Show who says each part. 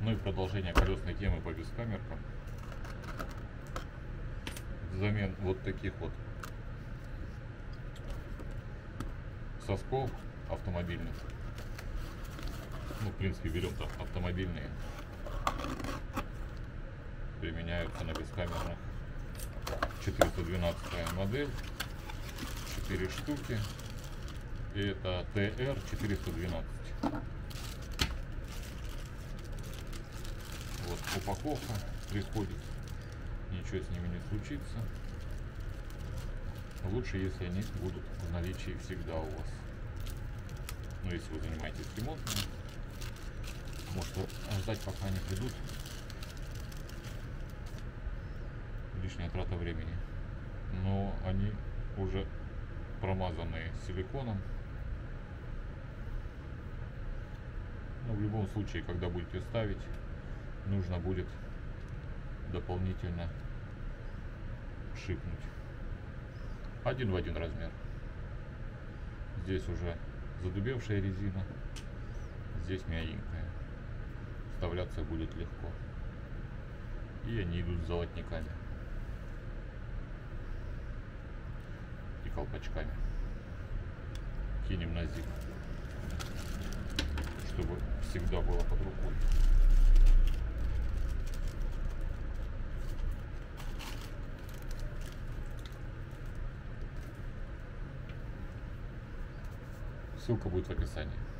Speaker 1: Ну и продолжение колесной темы по бескамеркам. Взамен вот таких вот сосков автомобильных. Ну, в принципе, берем-то автомобильные. Применяются на бескамерных. 412 модель. 4 штуки. И это TR412. Вот упаковка приходит. Ничего с ними не случится. Лучше, если они будут в наличии всегда у вас. Ну, если вы занимаетесь ремонтом, может ждать пока они придут. Лишняя трата времени. Но они уже промазанные силиконом. Но в любом случае, когда будете ставить, нужно будет дополнительно шипнуть. Один в один размер. Здесь уже задубевшая резина, здесь мягенькая. Вставляться будет легко. И они идут с золотниками. И колпачками. Кинем на зип. Чтобы всегда было под рукой. Ссылка будет в описании.